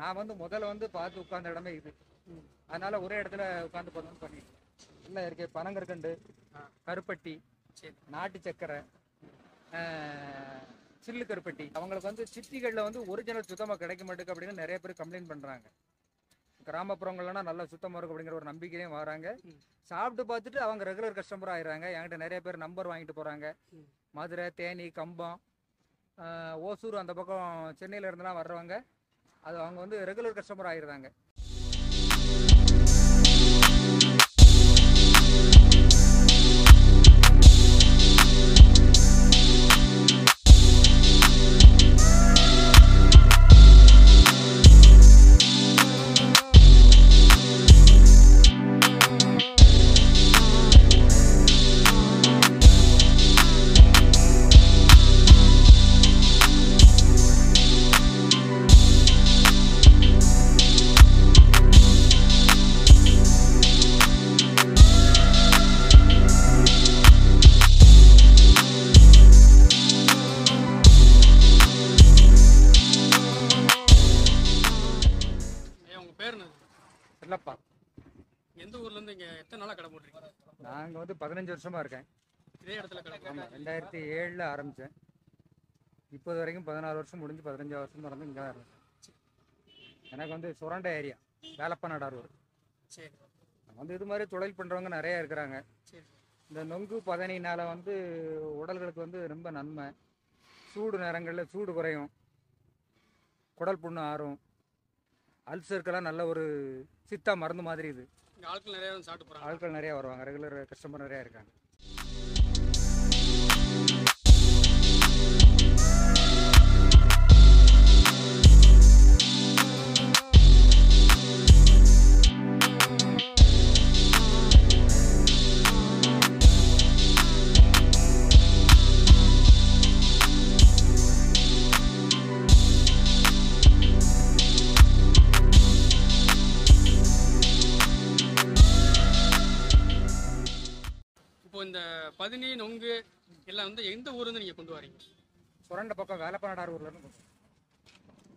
நான் வந்து முதல்ல வந்து பார்த்து உட்கார்ந்த இடமே இது. அதனால ஒரே இடத்துல உட்காந்து போகணும்னு பண்ணிட்டு இல்லை இருக்கு. பனங்கற்கண்டு. கருப்பட்டி நாட்டு சக்கரை சில்லு கருப்பட்டி. அவங்களுக்கு வந்து சிட்டிகளில் வந்து ஒரிஜினல் சுத்தமாக கிடைக்க மாட்டேங்குது அப்படின்னு நிறைய பேர் கம்ப்ளைண்ட் பண்ணுறாங்க கிராமப்புறங்கள்லாம் நல்லா சுத்தமாக இருக்கும் அப்படிங்கிற ஒரு நம்பிக்கையிலையும் வராங்க. சாப்பிட்டு பார்த்துட்டு அவங்க ரெகுலர் கஸ்டமர் ஆயிடுறாங்க. என்கிட்ட நிறைய பேர் நம்பர் வாங்கிட்டு போகிறாங்க. மதுரை தேனி கம்பம் ஓசூர் அந்த பக்கம் சென்னையில இருந்தெல்லாம் வர்றவங்க அது அவங்க வந்து ரெகுலர் கஸ்டமர் ஆயிடுறாங்க இல்லைப்பா. எந்த ஊர்ல இருந்து இங்க எத்தனை நாளா கடை போட்டுருக்கீங்க? நாங்கள் வந்து பதினஞ்சு வருஷமா இருக்கேன். இதே இடத்துல கடை. ஆமாம் ரெண்டாயிரத்தி ஏழில் ஆரம்பித்தேன் இப்போது வரைக்கும் பதினாறு வருஷம் முடிஞ்சு பதினஞ்சு வருஷம் தொடர்ந்து இங்கே தான் இருக்கேன். எனக்கு வந்து சுரண்ட ஏரியா வேலப்ப நடாரூர் சரி. வந்து இது மாதிரி தொழில் பண்ணுறவங்க நிறைய இருக்கிறாங்க. சரி. இந்த நொங்கு பதனினால வந்து உடல்களுக்கு வந்து ரொம்ப நன்மை. சூடு நேரங்களில் சூடு குறையும். குடல் புண்ணு ஆறும். அல்சருக்கெல்லாம் நல்ல ஒரு சித்தா மருந்து மாதிரி இது. ஆட்கள் நிறைய வந்து சாப்பிட்டு போறாங்க. ஆட்கள் நிறைய வருவாங்க. ரெகுலர் கஸ்டமர் நிறைய இருக்காங்க. வந்து எந்த ஊர்ல இருந்து நீங்க கொண்டு வரீங்க? சுரண்ட பக்கம் வேலப்ப நடாரூர்ல இருந்து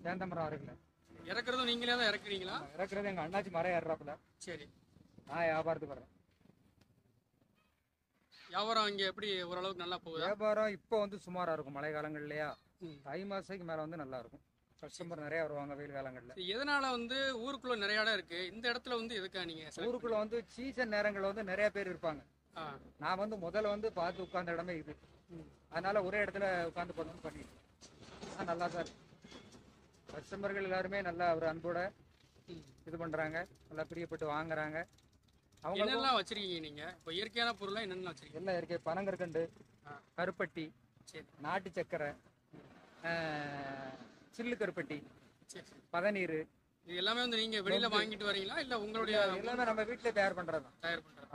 சேந்தமரம் அருகில். இறக்குறதும் நீங்களே தான் இறக்குறீங்களா? இறக்குறது எங்கள் அண்ணாச்சி மரம் ஏறுறாப்புல. சரி. நான் வியாபாரத்துக்கு வரேன் வியாபாரம் இங்க எப்படி ஓரளவுக்கு நல்லா போகுதா? வியாபாரம் இப்போ வந்து சுமாராக இருக்கும் மழை காலங்கள்லையா. ம். தை மாதத்துக்கு மேலே வந்து நல்லா இருக்கும். கஸ்டமர் நிறைய வருவாங்க வெயில் காலங்களில். எதனால வந்து ஊருக்குள்ள நிறைய இடம் இருக்கு? இந்த இடத்துல வந்து எதுக்கா நீங்க ஊருக்குள்ள வந்து சீசன் நேரங்கள் வந்து நிறைய பேர் இருப்பாங்க. நான் வந்து முதல்ல வந்து பார்த்து உட்கார்ந்த இடமே இது. அதனால ஒரே இடத்துல உட்காந்து போகணும்னு பண்ணிட்டு நல்லா தான் இருக்கு. கஸ்டமர்கள் எல்லாருமே நல்லா ஒரு அன்போட. இது பண்றாங்க. நல்லா பிரியப்பட்டு வாங்குறாங்க. அவங்க என்னெல்லாம் வச்சிருக்கீங்க நீங்க? இப்போ இயற்கையான பொருள்லாம் என்னென்ன வச்சிருக்கீங்க? எல்லாம் இருக்கு. பனங்கற்கண்டு. கருப்பட்டி சரி. நாட்டு சக்கரை சில்லு கருப்பட்டி பதநீர் இது எல்லாமே வந்து நீங்க வெளியில வாங்கிட்டு வரீங்களா? இல்ல உங்களுடைய எல்லாமே நம்ம வீட்டில் தயார் பண்றது தான் தயார் பண்றது.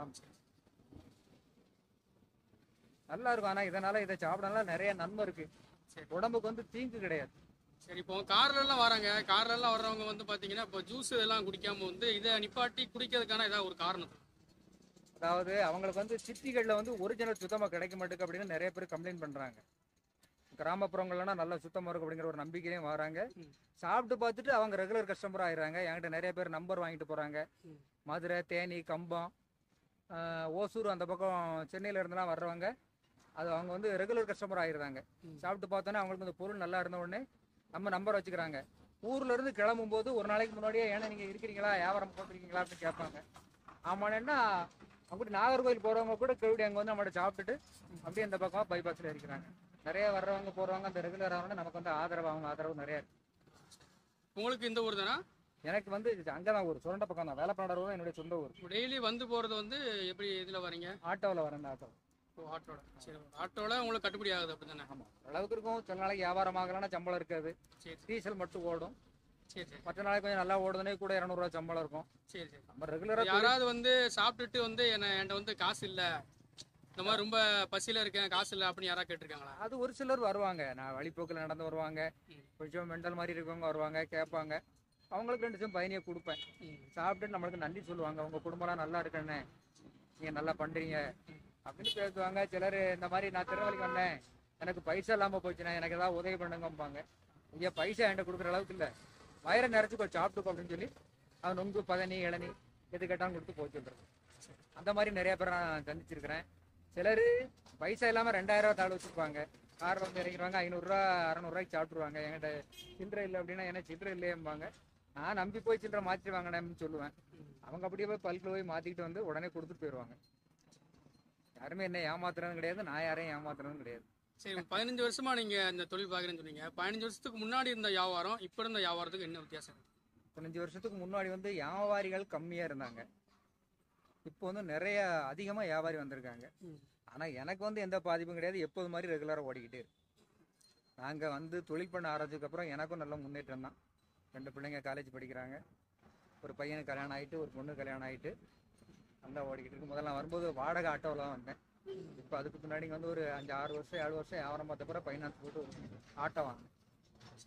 நல்லா இருக்கும். ஆனா இதனால இதை சாப்பிடனால நிறைய நன்மை இருக்கு. சரி. உடம்புக்கு வந்து தீங்கு கிடையாது. சரி இப்போ கார்ல எல்லாம் வராங்க. கார்ல எல்லாம் வர்றவங்க வந்து பாத்தீங்கன்னா இப்போ ஜூஸ் இதெல்லாம் குடிக்காம வந்து இதை நிப்பாட்டி குடிக்கிறதுக்கான ஏதாவது ஒரு காரணம்? அதாவது அவங்களுக்கு வந்து சிட்டிகளில் வந்து ஒரிஜினல் சுத்தமாக கிடைக்க மாட்டேங்குது அப்படின்னு நிறைய பேர் கம்ப்ளைண்ட் பண்ணுறாங்க கிராமப்புறங்கள்லாம் நல்லா சுத்தமாக இருக்கும் அப்படிங்கிற ஒரு நம்பிக்கையிலையும் வராங்க. சாப்பிட்டு பார்த்துட்டு அவங்க ரெகுலர் கஸ்டமர் ஆயிடுறாங்க. என்கிட்ட நிறைய பேர் நம்பர் வாங்கிட்டு போகிறாங்க. மதுரை தேனி கம்பம் ஓசூர் அந்த பக்கம் சென்னையில இருந்தெல்லாம் வர்றவங்க அது அவங்க வந்து ரெகுலர் கஸ்டமர் ஆயிடுறாங்க. சாப்பிட்டு பார்த்தோன்னே அவங்களுக்கு இந்த பொருள் நல்லா இருந்த உடனே நம்ம நம்பர் வச்சுக்கிறாங்க. ஊர்ல இருந்து கிளம்பும் போது ஒரு நாளைக்கு முன்னாடியே ஏன்னா நீங்க இருக்கிறீங்களா? வியாபாரம் போட்டிருக்கீங்களா? அப்படின்னு கேட்பாங்க. ஆமாண்ணா அப்படி நாகர்கோவில் போறவங்க கூட கழுவி அங்க வந்து நம்மகிட்ட சாப்பிட்டுட்டு அப்படியே இந்த பக்கமா பைபாஸ்ல இருக்கிறாங்க. நிறைய வர்றவங்க போறவங்க அந்த ரெகுலர் ஆகணும் நமக்கு வந்து ஆதரவு அவங்க ஆதரவு நிறைய இருக்கு. உங்களுக்கு இந்த ஊர் தானா? எனக்கு வந்து அங்கதான் ஊர். சுரண்ட பக்கம் தான் வேலைப்பாடர் தான் என்னுடைய சொந்த ஊர். டெய்லி வந்து போறது வந்து எப்படி இதுல வரீங்க? ஆட்டோவில் வரேன் ஆட்டோ ஆட்டோட சரி ஆட்டோல உங்களுக்கு கட்டுப்படி ஆகுது அப்படிதானே? ஆமா. அளவுக்கு இருக்கும். சில நாளைக்கு வியாபாரம் ஆகலைன்னா சம்பளம் இருக்காது. சரி டீசல் மட்டும் ஓடும். சரி சரி. மற்ற நாளைக்கு கொஞ்சம் நல்லா ஓடுதுனே கூட இரநூறுவா சம்பளம் இருக்கும். சரி சரி. நம்ம ரெகுலரா யாராவது வந்து சாப்பிட்டுட்டு வந்து என்ன என்கிட்ட வந்து காசு இல்ல. இந்த மாதிரி ரொம்ப பசியில இருக்கேன் காசு இல்ல அப்படின்னு யாராவது கேட்டிருக்காங்களா? அது ஒரு சிலர் வருவாங்க. நான் வழிப்போக்கில் நடந்து வருவாங்க. கொஞ்சம் மெண்டல் மாதிரி இருக்கவங்க வருவாங்க கேட்பாங்க. அவங்களுக்கு ரெண்டு நிமிஷம் பயணியை கொடுப்பேன். சாப்பிட்டு நம்மளுக்கு நன்றி சொல்லுவாங்க. உங்க குடும்பம்லாம் நல்லா இருக்கண்ணே நீங்க நல்லா பண்றீங்க. அப்படின்னு பேசுவாங்க சிலர் இந்த மாதிரி நான் திருநெல்வேலிக்கு வந்தேன். எனக்கு பைசா இல்லாமல் போச்சுண்ணே எனக்கு ஏதாவது உதவி பண்ணுங்கம்பாங்க. இங்கே பைசா என்கிட்ட கொடுக்குற அளவுக்கு இல்லை. வயிறை நிறைச்சிக்கோ சாப்பிட்டுக்கோ அப்படின்னு சொல்லி அவன் நொங்கு பதனி இளநி எது கேட்டாலும் கொடுத்து போச்சு அந்த மாதிரி நிறைய பேர் நான் சந்திச்சிருக்கிறேன். சிலர் பைசா இல்லாமல் ரெண்டாயிரம் ரூபா தாள் வச்சுருப்பாங்க. கார் வந்து இறங்கிடுவாங்க ஐநூறுரூவா அறநூறுவாய்க்கு சாப்பிட்ருவாங்க என்கிட்ட சில்லறை இல்லை அப்படின்னா என்ன சில்லறை இல்லையம்பாங்க. நான் நம்பி போய் சில்லறை மாற்றி வாங்கினேன்னு சொல்லுவேன். அவங்க அப்படியே போய் பல்கில் போய் மாற்றிக்கிட்டு வந்து உடனே கொடுத்துட்டு போயிடுவாங்க. யாருமே என்ன ஏமாத்துறதும் கிடையாது நான் யாரையும் ஏமாத்துறதும் கிடையாது. சரி பதினஞ்சு வருஷமா நீங்க இந்த தொழில் பாக்குறேன்னு சொன்னீங்க. பதினஞ்சு வருஷத்துக்கு முன்னாடி இருந்த வியாபாரம் இப்ப இருந்த வியாபாரத்துக்கு என்ன வித்தியாசம்? பதினஞ்சு வருஷத்துக்கு முன்னாடி வந்து வியாபாரிகள் கம்மியாக இருந்தாங்க. இப்போ வந்து நிறைய அதிகமாக வியாபாரி வந்திருக்காங்க. ம். ஆனால் எனக்கு வந்து எந்த பாதிப்பும் கிடையாது. எப்போது மாதிரி ரெகுலராக ஓடிக்கிட்டே இருக்கு. நாங்கள் வந்து தொழில் பண்ண ஆரம்பிச்சதுக்கப்புறம் எனக்கும் நல்ல முன்னேற்றம் தான். ரெண்டு பிள்ளைங்க காலேஜ் படிக்கிறாங்க. ஒரு பையனுக்கு கல்யாணம் ஆகிட்டு ஒரு பொண்ணு கல்யாணம் ஆகிட்டு நல்லா ஓடிக்கிட்டு இருக்கு. முதல்ல நான் வரும்போது வாடகை ஆட்டோவில் தான் வந்தேன். இப்போ அதுக்கு பின்னாடி வந்து ஒரு அஞ்சு ஆறு வருஷம் ஏழு வருஷம் வியாபாரம் பார்த்த பிறகு ஃபைனான்ஸ் போட்டு ஆட்டோ வாங்கினேன்.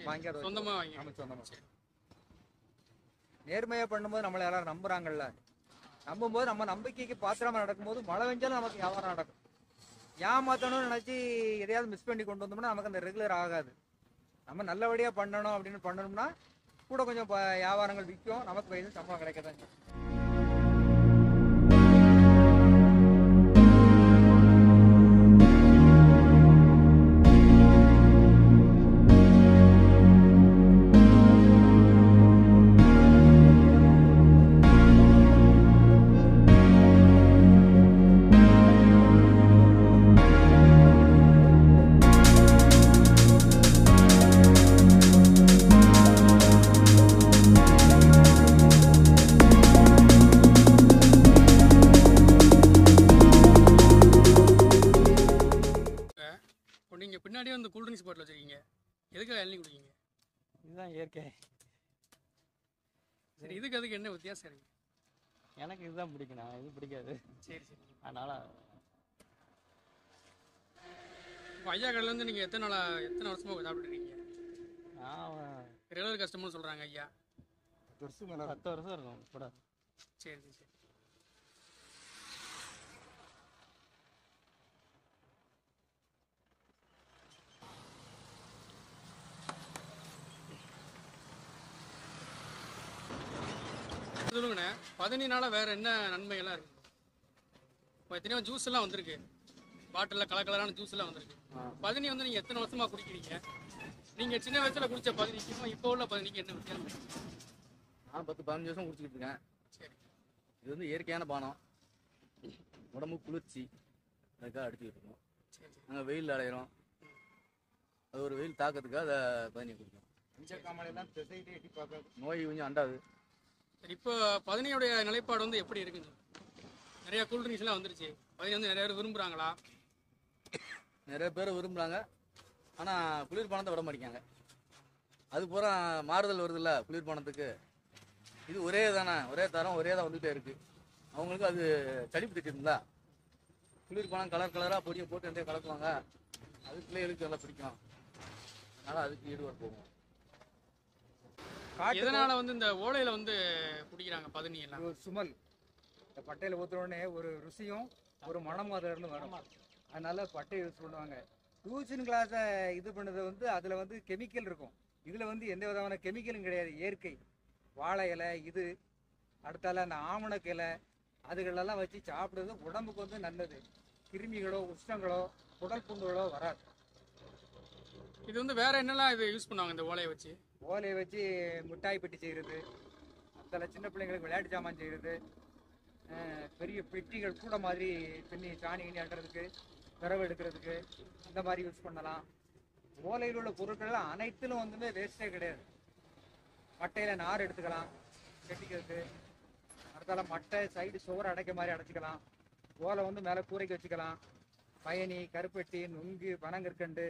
வாங்கி அதை வச்சு சொந்தமா வாங்கி நம்ம சொந்தமா. நேர்மையா பண்ணும்போது நம்மளை எல்லாரும் நம்புறாங்கல்ல? நம்பும்போது நம்ம நம்பிக்கைக்கு பாத்திரமா நடக்கும்போது மழை வெஞ்சாலும் நமக்கு வியாபாரம் நடக்கும். ஏமாத்தணும்னு நினைச்சு எதையாவது மிஸ் பண்ணி கொண்டு வந்தோம்னா நமக்கு அந்த ரெகுலர் ஆகாது. நம்ம நல்லபடியா பண்ணணும் அப்படின்னு பண்ணணும்னா கூட கொஞ்சம் வியாபாரங்கள் விற்கும். நமக்கு வயசு சம்பளம் கிடைக்கதான் செய்யும். பாட்டில் வச்சிருக்கீங்க. எதுக்காக இளநீ குடிக்கீங்க? இதுதான் இயற்கை. சரி இதுக்கு அதுக்கு என்ன வித்தியாசம் இருக்கு? எனக்கு இதுதான் பிடிக்கும். நான் இது பிடிக்காது. சரி சரி. அதனால இப்போ ஐயா கடையில இருந்து நீங்க எத்தனை நாளா எத்தனை வருஷமா சாப்பிட்டு இருக்கீங்க? நான் ரெகுலர் கஸ்டமர்னு சொல்றாங்க ஐயா. பத்து வருஷம் இருக்கும் கூட. சரி சரி சரி சொல்லுங்கண்ணே பதினினால வேற என்ன நன்மைகள்லாம் இருக்கு? இப்போ எத்தனையோ ஜூஸ் எல்லாம் வந்திருக்கு. பாட்டிலில் கலர் கலரான ஜூஸ் எல்லாம் வந்திருக்கு. பதினி வந்து நீங்க எத்தனை வருஷமா குடிக்கிறீங்க? நீங்க சின்ன வயசுல குடிச்ச பதினிக்கும் இப்போ உள்ள பதினிக்கு என்ன வித்தியாசம்? நான் பத்து பதினஞ்சு வருஷம் குடிச்சிக்கிட்டு இருக்கேன். சரி. இது வந்து இயற்கையான பானம். உடம்பு குளிர்ச்சி. அதுக்காக அடிச்சுக்கிட்டு இருக்கோம் நாங்கள் வெயில் அலையிறோம். அது ஒரு வெயில் தாக்கத்துக்காக அதை பதினி குடிக்கும் நோய் கொஞ்சம் அண்டாது. இப்போ பதினியுடைய நிலைப்பாடு வந்து எப்படி இருக்குங்க? நிறைய கூல் எல்லாம் வந்துருச்சு. பதினி வந்து நிறைய பேர் விரும்புகிறாங்களா நிறைய பேர் விரும்புகிறாங்க ஆனால் குளிர்பானத்தை விட மாட்டேங்காங்க அது பூரா மாறுதல் வருதுல்ல குளிர்பானத்துக்கு. இது ஒரே தானே ஒரே தரம் ஒரே தான் வந்துகிட்டே இருக்கு. அவங்களுக்கு அது சளிப்பு திட்டிருந்தா குளிர்பானம் கலர் கலராக பொடியை போட்டு ரெண்டே கலக்குவாங்க. அது பிள்ளைகளுக்கு நல்லா பிடிக்கும். அதனால அதுக்கு ஈடுபாடு போகும். காட்டு எதனால வந்து இந்த ஓலையில வந்து குடிக்கிறாங்க பதினி எல்லாம் ஒரு சுமல். இந்த பட்டையில ஊத்துன உடனே ஒரு ருசியும் ஒரு மனமும் அதுல இருந்து வரும். அதனால பட்டையை யூஸ் பண்ணுவாங்க. டியூஷன் கிளாஸை இது பண்ணது வந்து அதுல வந்து கெமிக்கல் இருக்கும். இதுல வந்து எந்த விதமான கெமிக்கலும் கிடையாது. இயற்கை. வாழை இலை இது. அடுத்தால அந்த ஆமணக்கு இலை அதுகளெல்லாம் வச்சு சாப்பிடுறது உடம்புக்கு வந்து நல்லது. கிருமிகளோ உஷ்ணங்களோ குடல் புண்ணுகளோ வராது. இது வந்து வேற என்னெல்லாம் இது யூஸ் பண்ணுவாங்க இந்த ஓலையை வச்சு? ஓலையை வச்சு மிட்டாய் பெட்டி செய்கிறது அதில் சின்ன பிள்ளைங்களுக்கு விளையாட்டு சாமான் செய்கிறது பெரிய பெட்டிகள் கூட மாதிரி பின்னி சாணி கிணி அட்டுறதுக்கு விரவு எடுக்கிறதுக்கு இந்த மாதிரி யூஸ் பண்ணலாம். ஓலையில் உள்ள பொருட்கள் அனைத்திலும் வந்துமே வேஸ்டே கிடையாது. மட்டையில் நார் எடுத்துக்கலாம் கெட்டிக்கிறதுக்கு அடுத்தால மட்டை சைடு சுவர் அடைக்க மாதிரி அடைச்சிக்கலாம். ஓலை வந்து மேலே கூரைக்கு வச்சுக்கலாம். பயணி கருப்பெட்டி நுங்கு பனங்கற்கண்டு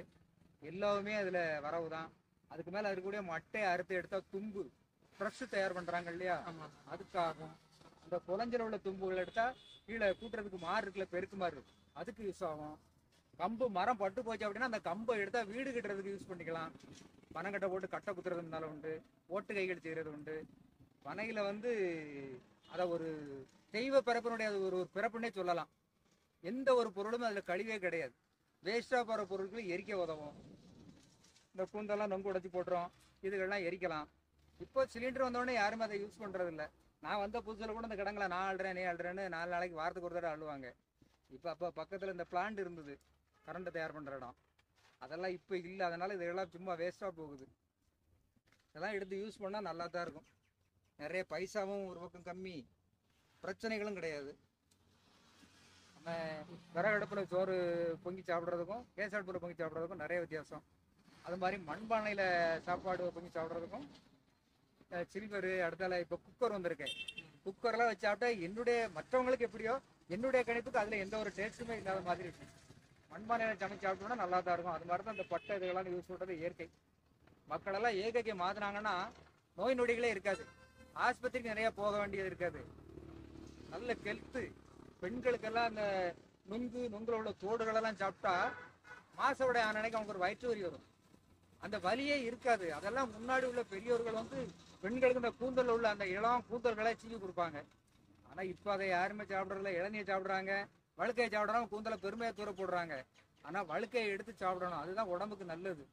எல்லாமே அதில் வரவு தான் அதுக்கு மேலே இருக்கக்கூடிய மட்டையை அறுத்து எடுத்தால் தும்பு. ப்ரஷ் தயார் பண்ணுறாங்க இல்லையா? அதுக்காகும் அந்த குளஞ்சல உள்ள தும்புகள் எடுத்தா கீழே கூட்டுறதுக்கு மாறு இருக்குல்ல பெருக்கு மாறு அதுக்கு யூஸ் ஆகும். கம்பு மரம் பட்டு போச்சு அப்படின்னா அந்த கம்பை எடுத்தா வீடு கட்டுறதுக்கு யூஸ் பண்ணிக்கலாம். பனங்கட்டை போட்டு கட்டை குத்துறதுனால உண்டு. ஓட்டு கைகள் செய்யறது உண்டு. பனையில வந்து அதை ஒரு தெய்வ பிறப்பினுடைய அது ஒரு ஒரு பிறப்புன்னே சொல்லலாம். எந்த ஒரு பொருளும் அதுல கழிவே கிடையாது. வேஸ்டா போற பொருட்களை எரிக்க உதவும். இந்த கூந்தெல்லாம் நொங்கு உடைச்சி போட்டுரும். இதுகள்லாம் எரிக்கலாம். இப்போ சிலிண்டர் வந்தோடனே யாருமே அதை யூஸ் பண்ணுறதில்ல நான் வந்த புதுசில் கூட இந்த கிடங்களை நான் அழுறேன் நீ அழுறேன்னு நாலு நாளைக்கு வாரத்துக்கு ஒரு தடவை அழுவாங்க. இப்போ அப்போ பக்கத்தில் இந்த பிளான்ட் இருந்தது. கரண்ட்டை தயார் பண்ணுற இடம். அதெல்லாம் இப்போ இல்லை. அதனால் இதெல்லாம் சும்மா வேஸ்ட்டாக போகுது. இதெல்லாம் எடுத்து யூஸ் பண்ணால் நல்லா தான் இருக்கும். நிறைய பைசாவும் ஒரு பக்கம் கம்மி. பிரச்சனைகளும் கிடையாது. நம்ம விறகு அடுப்பில் சோறு பொங்கி சாப்பிட்றதுக்கும் கேஸ் அடுப்பில் பொங்கி சாப்பிட்றதுக்கும் நிறைய வித்தியாசம். அது மாதிரி மண்பானையில் சாப்பாடு பொங்கி சாப்பிட்றதுக்கும் சில்வரு அடுத்தால இப்போ குக்கர் வந்திருக்கேன் குக்கர்லாம் வச்சு சாப்பிட்டா என்னுடைய மற்றவங்களுக்கு எப்படியோ என்னுடைய கணிப்புக்கு அதில் எந்த ஒரு டேஸ்ட்டுமே இல்லாத மாதிரி இருக்கும் மண்பானையில் சமைச்சு சாப்பிட்டோம்னா நல்லா தான் இருக்கும். அது மாதிரி தான் இந்த பட்டை இதுகளாம் யூஸ் பண்ணுறது இயற்கை. மக்களெல்லாம் இயற்கைக்கு மாற்றினாங்கன்னா மாத்தினாங்கன்னா நோய் நொடிகளே இருக்காது. ஆஸ்பத்திரிக்கு நிறையா போக வேண்டியது இருக்காது. நல்ல கெல்த்து பெண்களுக்கெல்லாம் அந்த நுங்கு நுங்குல உள்ள தோடுகளெல்லாம் சாப்பிட்டா மாசவுடைய அன்னைக்கு அவங்களுக்கு ஒரு வயிற்று வரி வரும். அந்த வலியே இருக்காது. அதெல்லாம் முன்னாடி உள்ள பெரியோர்கள் வந்து பெண்களுக்கு இந்த கூந்தல் உள்ள அந்த இளம் கூந்தல்களை சீக்கி கொடுப்பாங்க. ஆனா இப்ப அதை யாருமே சாப்பிடறதில்ல. இளநியை சாப்பிடுறாங்க. வழுக்கையை சாப்பிடறாங்க. கூந்தலை பெருமையாக தூர போடுறாங்க. ஆனா வழுக்கையை எடுத்து சாப்பிடணும். அதுதான் உடம்புக்கு நல்லது.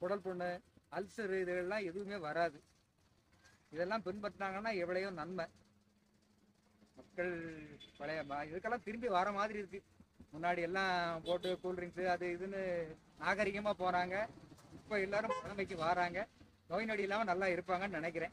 குடல் புண்ணு அல்சரு இதெல்லாம் எதுவுமே வராது. இதெல்லாம் பின்பற்றினாங்கன்னா எவ்வளையோ நன்மை. மக்கள் பழைய இதுக்கெல்லாம் திரும்பி வர மாதிரி இருக்கு. முன்னாடி எல்லாம் போட்டு கூல்ட்ரிங்க்ஸ் அது இதுன்னு நாகரிகமாக போகிறாங்க இப்போ எல்லாரும் பழமைக்கு வராங்க. நோய் நொடி இல்லாம நல்லா இருப்பாங்கன்னு நினைக்கிறேன்.